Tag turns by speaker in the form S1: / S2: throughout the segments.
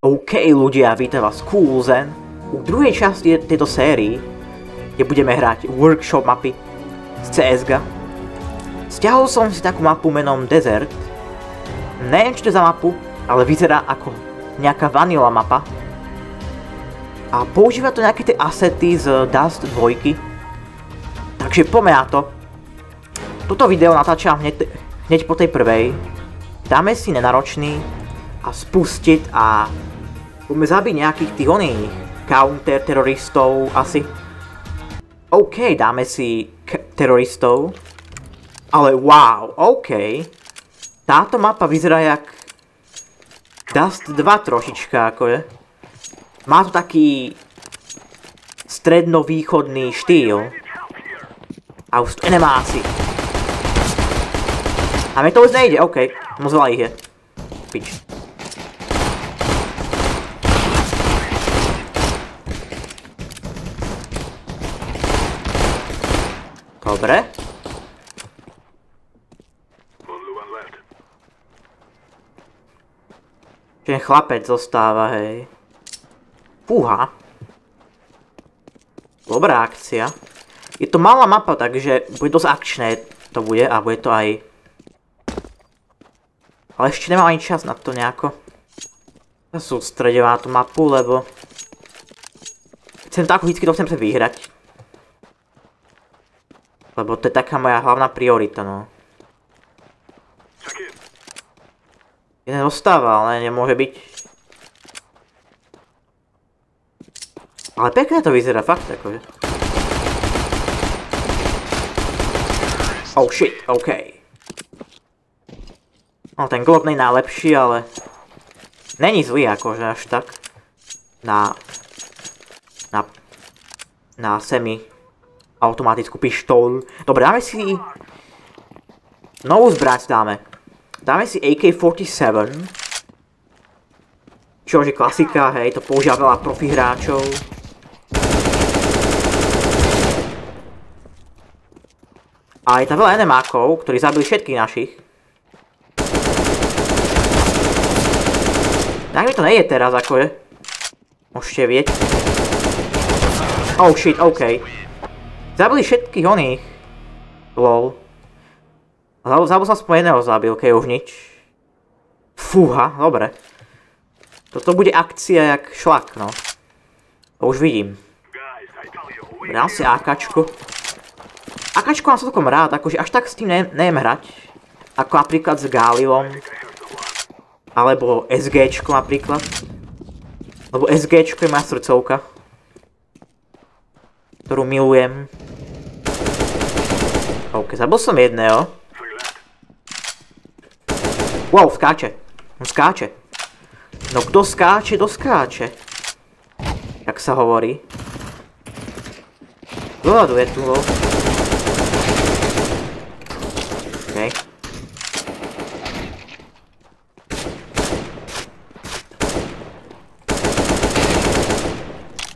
S1: OK ľudia, vítam vás Coolzen u druhej časti tejto sérii, kde budeme hrať workshop mapy z CSGA. Stiahol som si takú mapu menom Desert. Neviem, čo to za mapu, ale vyzerá ako nejaká vanilla mapa. A používa to nejaké tie asety z Dust 2. Takže poďme na to. Toto video natáčam hneď, hneď po tej prvej. Dáme si nenaročný a spustiť a Poďme zabiť nejakých tých oných counter teroristov asi. OK, dáme si teroristov. Ale wow, OK. Táto mapa vyzerá jak Dust 2 trošička, ako je. Má to taký strednovýchodný štýl. A už tu enemáci. A mi to už nejde, OK. Moc veľa ich je. Pič. Dobre. Ten chlapec zostáva, hej. Fúha. Dobrá akcia. Je to malá mapa, takže bude dosť akčné to bude a bude to aj... Ale ešte nemám ani čas na to nejako. Sústredovať tú mapu, lebo... Chcem tak vždycky to chcem vyhrať. Lebo to je taká moja hlavná priorita, no. Jeden zostáva, ale nemôže byť. Ale pekne to vyzerá, fakt, akože. Oh shit, OK. No ten Glock nie najlepší, ale... Není zlý akože až tak. Na... Na... Na semi automatickú pištol. Dobre, dáme si... Novú zbraň dáme. Dáme si AK-47. Čo klasika, hej, to používa veľa profi hráčov. A je tam veľa enemákov, ktorí zabili všetkých našich. Tak mi to nejde teraz, ako. Môžete vieť. Oh shit, okej. Okay. Zabili všetkých oných. Lol. Zabыл som spojeného zabil, keď už nič. Fúha, dobre. Toto bude akcia jak šlak, no. To už vidím. Dám si AKčku. AKčku mám celkom rád, akože až tak s tým neviem hrať. Ako napríklad s Galilom. Alebo SGčko napríklad. Lebo SGčko je moja srdcovka. Ktorú milujem. OK, zabil som jedného. Wow, skáče. On skáče. No kto skáče, to skáče. Jak sa hovorí. Dozadu je tu, lol. OK.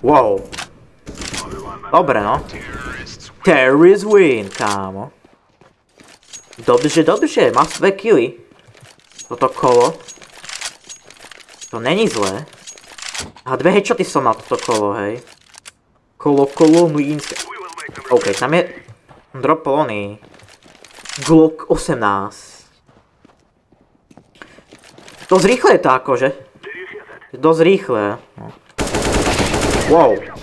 S1: Wow. Dobre, no. Terrorist win, kámo. Dobře, dobře, má své killy. Toto kolo. To není zlé. A dve headshoty som mal toto kolo, hej. Kolo, kolo, mlínske. OK, tam je drop oný. Glock 18. Dosť rýchle je to akože. Dosť rýchle. No. Wow.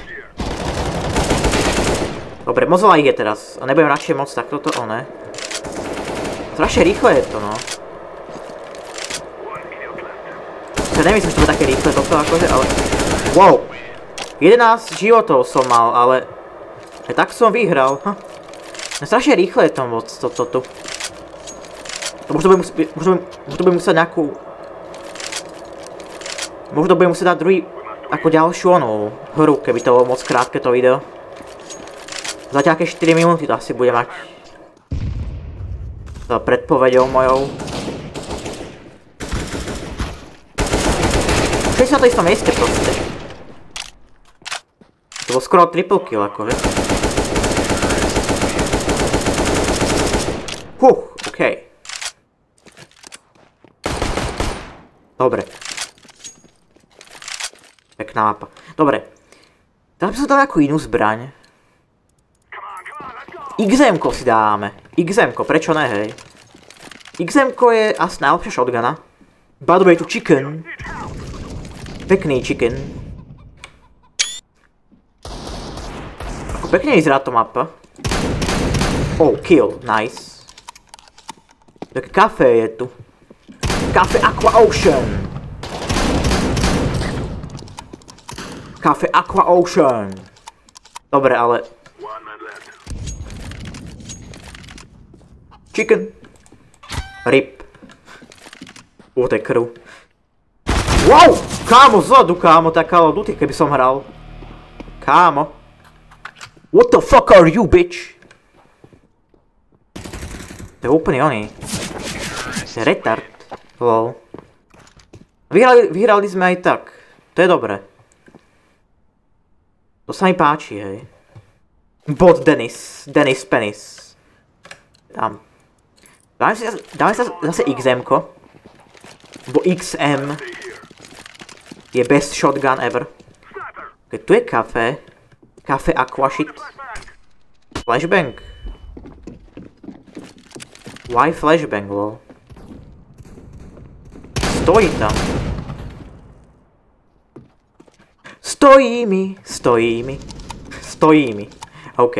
S1: Dobre, moc veľa je teraz. A nebudem radšej moc takto to, o ne. Strašne rýchle je to, no. Ja nemyslím, že to bude také rýchle toto akože, ale... Wow! 11 životov som mal, ale... Aj tak som vyhral, ha. No strašne rýchle je to moc, toto tu. Možno budem, možno, možno budem musieť nejakú... Možno budem musieť dať druhý... Ako ďalšiu onú hru, keby to bolo moc krátke to video. Zatiaľ aké 4 minúty to asi bude mať. To predpovedou mojou. Všetci na to istom mieste proste. To bol skoro triple kill akože. Huh, okej. Dobre. Pekná mapa. Dobre. Teraz by som dal nejakú inú zbraň. XM si dáme. XM, prečo ne, hej? XM je asi najlepšia shotguna. By the way, tu chicken. Pekný chicken. Ako pekne vyzerá to mapa. Oh, kill, nice. Tak kafe je tu. Kafe Aqua Ocean. Kafe Aqua Ocean. Dobre, ale... Chicken. Rip. U, to je krv. Wow! Kámo, zadu, kámo, tak Call of Duty, keby som hral. Kámo. What the fuck are you, bitch? To je úplne oný. Retard. Lol. Vyhrali, vyhrali sme aj tak. To je dobré. To sa mi páči, hej. Bot Dennis. Dennis Penis. Dám. Dáme si, dáme si zase XM-ko. Bo XM je best shotgun ever. Okay, tu je kafe. Kafe aqua shit. Flashbang. Why flashbang, lol? Stojí tam. Stojí mi, stojí mi, stojí mi. OK.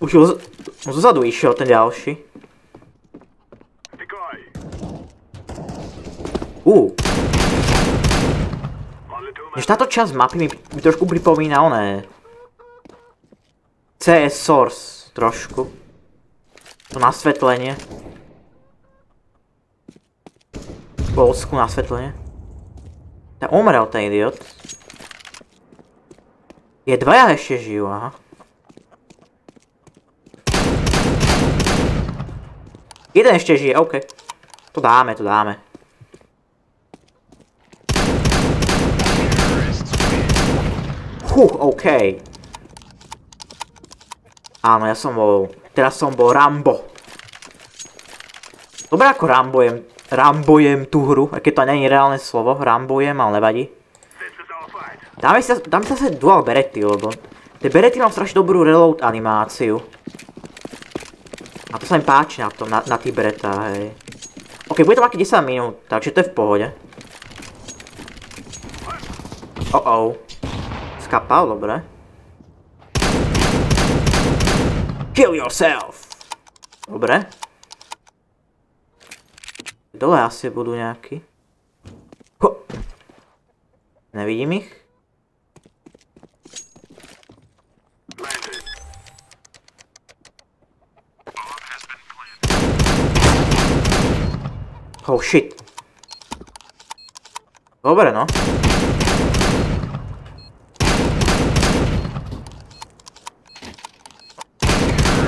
S1: Už zozadu išiel ten ďalší. Uh. Než táto časť mapy mi, mi trošku pripomína oné. CS Source trošku. To nasvetlenie. Polsku nasvetlenie. Tak umrel ten idiot. Je dvaja ešte žijú, aha. Jeden ešte žije, OK. To dáme, to dáme. Huh, OK. Áno, ja som bol... Teraz som bol Rambo. Dobre ako Rambojem, Rambojem tú hru, aj keď to je reálne slovo, Rambojem, ale nevadí. Dáme si zase dual berety, lebo tie berety mám strašne dobrú reload animáciu. A to sa mi páči na tom, na, na tých beretách, hej. Ok, bude to aký 10 minút, takže to je v pohode. Oh oh skapal, dobre. Kill yourself! Dobre. Dole asi budú nejakí. Nevidím ich. Oh shit. Dobre no.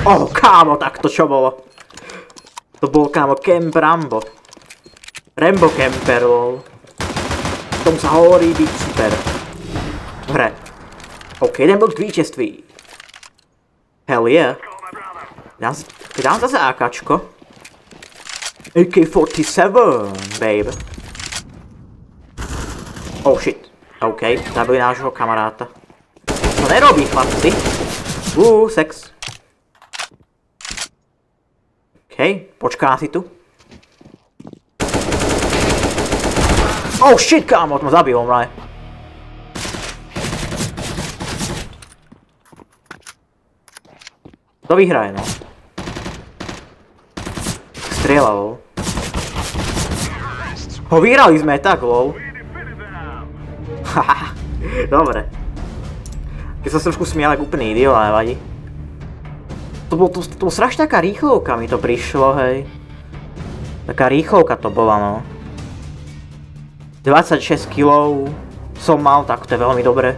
S1: Oh, kámo, tak to čo bolo? To bol, kámo, Camp Rambo. Rambo Camper, lol. Tomu sa hovorí byť super. Dobre. OK, jeden bod k víťazství. Hell yeah. Dám, dám zase AKčko. AK-47, babe. Oh shit. OK, zabili nášho kamaráta. To nerobí, chlapci. Uuu, sex. Hej, počká si tu. Oh shit, kámo, to ma zabil, mraj. To vyhraje, no. Strieľa, lol. Ho vyhrali sme, tak, lol. Haha, dobre. Keď som sa trošku smial, ako úplný idiot, ale nevadí. To bolo, to, strašne taká rýchlovka mi to prišlo, hej. Taká rýchlovka to bola, no. 26 kg som mal, tak to je veľmi dobre.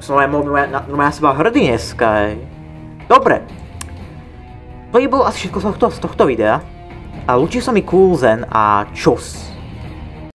S1: Som mohol byť na, na seba hrdý dneska, hej. Dobre. To by bolo asi všetko z tohto videa. A ľúči sa mi Coolzen a čus.